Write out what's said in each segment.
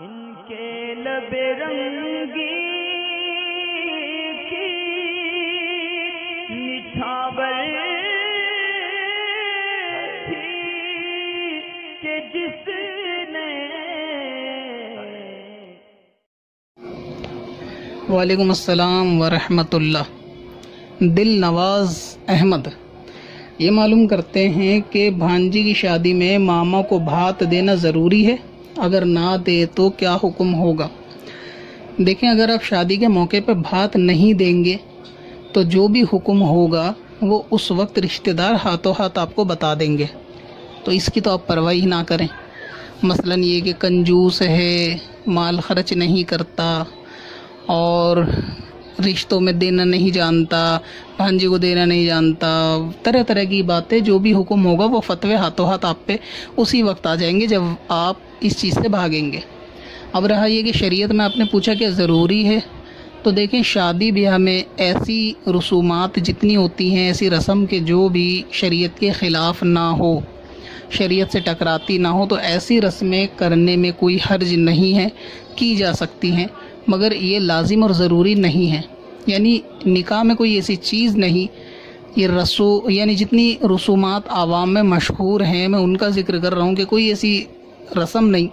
ان کے لب رنگی کی مٹھاور تھی کہ جس نے وعلیکم السلام ورحمۃ اللہ۔ دل نواز احمد۔ یہ معلوم کرتے ہیں کہ بھانجی کی شادی میں ماما کو بھات دینا ضروری ہے۔ اگر نہ دے تو کیا حکم ہوگا؟ دیکھیں، اگر آپ شادی کے موقع پہ بھات نہیں دیں گے تو جو بھی حکم ہوگا، وہ اس وقت رشتہ دار ہاتھوں ہاتھ آپ کو بتا دیں گے۔ تو اس کی تو آپ پرواہ ہی نہ کریں۔ مثلا یہ کہ کنجوس ہے، مال خرچ نہیں کرتا اور رشتوں میں دینا نہیں جانتا، بھانجی کو دینا نہیں جانتا، طرح طرح کی باتیں، جو بھی حکم ہوگا وہ فتوے ہاتھوں ہاتھ آپ پہ اسی وقت آ جائیں گے جب آپ اس چیز سے بھاگیں گے۔ اب رہا یہ کہ شریعت میں آپ نے پوچھا کہ ضروری ہے۔ تو دیکھیں شادی بیاہ میں ایسی رسومات جتنی ہوتی ہیں، ایسی رسم کے جو بھی شریعت کے خلاف نہ ہو، شریعت سے ٹکراتی نہ ہو، تو ایسی رسمیں کرنے میں کوئی حرج نہیں ہے، کی جا سکتی ہیں۔ مگر یہ لازم اور ضروری نہیں ہے۔ یعنی نکاح میں کوئی ایسی چیز نہیں، یہ رسو یعنی جتنی رسومات عوام میں مشہور ہیں، میں ان کا ذکر کر رہا ہوں کہ کوئی ایسی رسم نہیں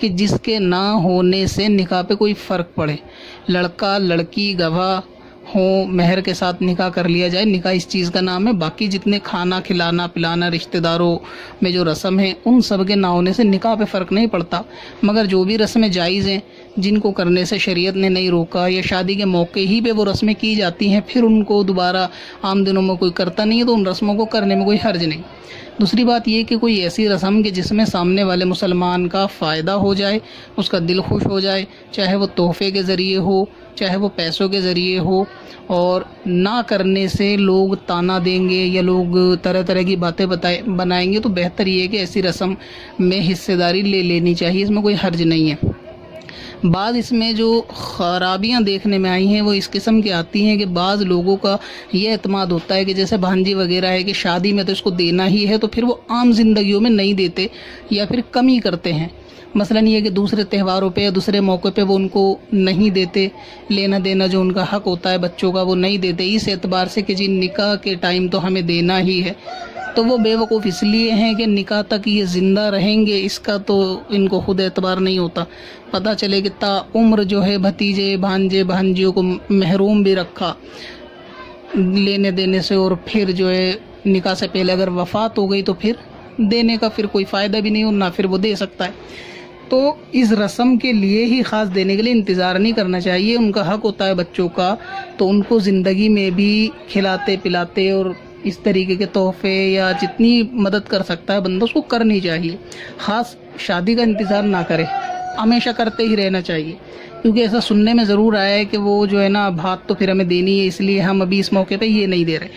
کہ جس کے نہ ہونے سے نکاح پہ کوئی فرق پڑے۔ لڑکا لڑکی گواہ ہوں، مہر کے ساتھ نکاح کر لیا جائے۔ نکاح اس چیز کا نام ہے، باقی جتنے کھانا کھلانا پلانا رشتہ داروں میں جو رسم ہیں، ان سب کے نہ ہونے سے نکاح پہ فرق نہیں پڑتا۔ مگر جو بھی رسمیں جائز ہیں، جن کو کرنے سے شریعت نے نہیں روکا یا شادی کے موقع ہی پہ وہ رسمیں کی جاتی ہیں، پھر ان کو دوبارہ عام دنوں میں کوئی کرتا نہیں ہے تو ان رسموں کو کرنے میں کوئی حرج نہیں۔ دوسری بات یہ کہ کوئی ایسی رسم کہ جس میں سامنے والے مسلمان کا فائدہ ہو جائے، اس کا دل خوش ہو جائے، چاہے وہ تحفے کے ذریعے ہو، چاہے وہ پیسوں کے ذریعے ہو، اور نہ کرنے سے لوگ تانا دیں گے یا لوگ طرح طرح کی باتیں بتائے، بنائیں گے، تو بہتر یہ ہے کہ ایسی رسم میں حصے داری لے لینی چاہیے، اس میں کوئی حرج نہیں ہے۔ بعض اس میں جو خرابیاں دیکھنے میں آئی ہیں، وہ اس قسم کی آتی ہیں کہ بعض لوگوں کا یہ اعتماد ہوتا ہے کہ جیسے بھانجی وغیرہ ہے کہ شادی میں تو اس کو دینا ہی ہے، تو پھر وہ عام زندگیوں میں نہیں دیتے یا پھر کمی کرتے ہیں۔ مثلا یہ کہ دوسرے تہواروں پہ یا دوسرے موقع پہ وہ ان کو نہیں دیتے، لینا دینا جو ان کا حق ہوتا ہے بچوں کا وہ نہیں دیتے۔ اس اعتبار سے کہ جی نکاح کے ٹائم تو ہمیں دینا ہی ہے۔ تو وہ بے وقوف اس لیے ہیں کہ نکاح تک یہ زندہ رہیں گے، اس کا تو ان کو خود اعتبار نہیں ہوتا۔ پتہ چلے کہ تا عمر جو ہے بھتیجے، بھانجے، بھانجیوں کو محروم بھی رکھا لینے دینے سے اور پھر جو ہے نکاح سے پہلے اگر وفات ہو گئی تو پھر دینے کا پھر کوئی فائدہ بھی نہیں اور نہ پھر وہ دے سکتا ہے۔ تو اس رسم کے لیے ہی خاص دینے کے لیے انتظار نہیں کرنا چاہیے۔ ان کا حق ہوتا ہے بچوں کا، تو ان کو زندگی میں بھی کھلاتے، پلاتے اور اس طریقے کے تحفے یا جتنی مدد کر سکتا ہے، بندہ اس کو کرنی چاہیے۔ خاص شادی کا انتظار نہ کرے۔ ہمیشہ کرتے ہی رہنا چاہیے۔ کیونکہ ایسا سننے میں ضرور آیا ہے کہ وہ جو ہے نا، بھات تو پھر ہمیں دینی ہے، اس لیے ہم ابھی اس موقع پہ یہ نہیں دے رہے۔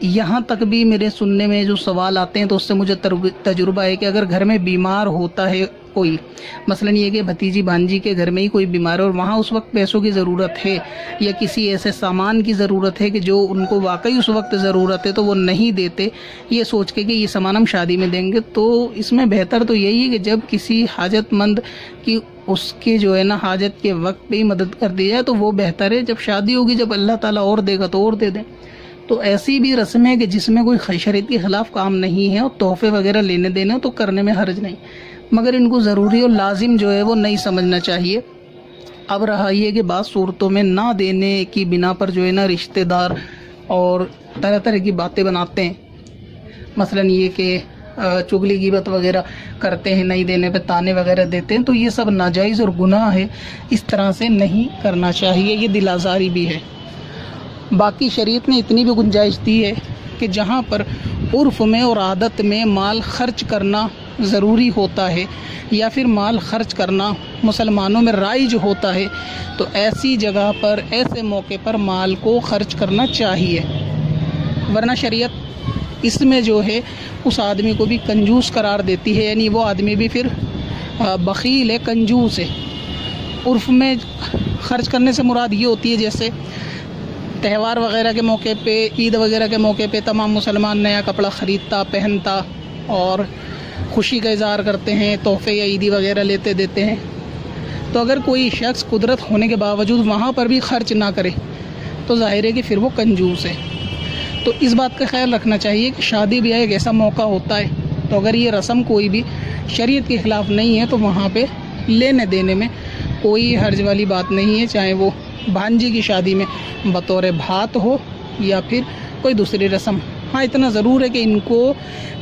یہاں تک بھی میرے سننے میں جو سوال آتے ہیں تو اس سے مجھے تجربہ ہے کہ اگر گھر میں بیمار ہوتا ہے کوئی، مثلا یہ کہ بھتیجی بانجی کے گھر میں ہی کوئی بیمار ہے اور وہاں اس وقت پیسوں کی ضرورت ہے یا کسی ایسے سامان کی ضرورت ہے کہ جو ان کو واقعی اس وقت ضرورت ہے تو وہ نہیں دیتے، یہ سوچ کے کہ یہ سامان ہم شادی میں دیں گے۔ تو اس میں بہتر تو یہی ہے کہ جب کسی حاجت مند کی اس کے جو ہے نا حاجت کے وقت پہ ہی مدد کر دی جائے تو وہ بہتر ہے۔ جب شادی ہوگی، جب اللہ تعالیٰ اور دے گا تو اور دے دیں۔ تو ایسی بھی رسم ہے کہ جس میں کوئی شریعت کے خلاف کام نہیں ہے اور تحفے وغیرہ لینے دینے تو کرنے میں حرج نہیں۔ مگر ان کو ضروری اور لازم جو ہے وہ نہیں سمجھنا چاہیے۔ اب رہا یہ کہ بعض صورتوں میں نہ دینے کی بنا پر جو ہے نا رشتہ دار اور طرح طرح کی باتیں بناتے ہیں۔ مثلا یہ کہ چگلی غیبت وغیرہ کرتے ہیں، نہیں دینے پہ تانے وغیرہ دیتے ہیں، تو یہ سب ناجائز اور گناہ ہے۔ اس طرح سے نہیں کرنا چاہیے، یہ دل آزاری بھی ہے۔ باقی شریعت نے اتنی بھی گنجائش دی ہے کہ جہاں پر عرف میں اور عادت میں مال خرچ کرنا ضروری ہوتا ہے یا پھر مال خرچ کرنا مسلمانوں میں رائج ہوتا ہے، تو ایسی جگہ پر، ایسے موقع پر مال کو خرچ کرنا چاہیے۔ ورنہ شریعت اس میں جو ہے، اس آدمی کو بھی کنجوس قرار دیتی ہے یعنی وہ آدمی بھی پھر بخیل ہے، کنجوس ہے۔ عرف میں خرچ کرنے سے مراد یہ ہوتی ہے جیسے تہوار وغیرہ کے موقع پہ، عید وغیرہ کے موقع پہ تمام مسلمان نیا کپڑا خریدتا، پہنتا اور خوشی کا اظہار کرتے ہیں، تحفے یا عیدی وغیرہ لیتے دیتے ہیں۔ تو اگر کوئی شخص قدرت ہونے کے باوجود وہاں پر بھی خرچ نہ کرے، تو ظاہر ہے کہ پھر وہ کنجوس ہے۔ تو اس بات کا خیال رکھنا چاہیے کہ شادی بیاہ ایک ایسا موقع ہوتا ہے۔ تو اگر یہ رسم کوئی بھی شریعت کے خلاف نہیں ہے، تو وہاں پہ لینے دینے میں کوئی حرج والی بات نہیں ہے، چاہے وہ بھانجی کی شادی میں بطور بھات ہو یا پھر کوئی دوسری رسم۔ ہاں اتنا ضرور ہے کہ ان کو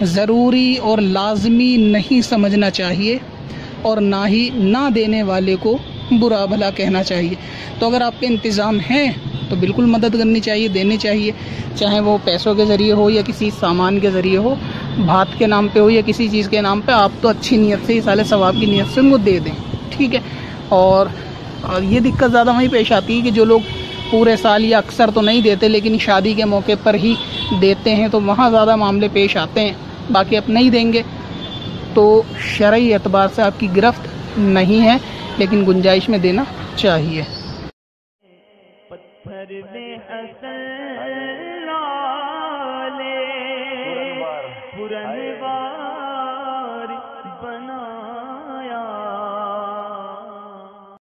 ضروری اور لازمی نہیں سمجھنا چاہیے اور نہ ہی نہ دینے والے کو برا بھلا کہنا چاہیے۔ تو اگر آپ پہ انتظام ہے تو بالکل مدد کرنی چاہیے، دینی چاہیے۔ چاہے وہ پیسوں کے ذریعے ہو یا کسی سامان کے ذریعے ہو، بھات کے نام پہ ہو یا کسی چیز کے نام پہ، آپ تو اچھی نیت سے سال ثواب کی نیت سے ان کو دے دیں۔ ٹھیک ہے؟ اور یہ دقت زیادہ وہیں پیش آتی ہے کہ جو لوگ پورے سال یا اکثر تو نہیں دیتے لیکن شادی کے موقع پر ہی دیتے ہیں تو وہاں زیادہ معاملے پیش آتے ہیں، باقی آپ نہیں دیں گے۔ تو شرعی اعتبار سے آپ کی گرفت نہیں ہے، لیکن گنجائش میں دینا چاہیے۔ پتھر میں اصل لالے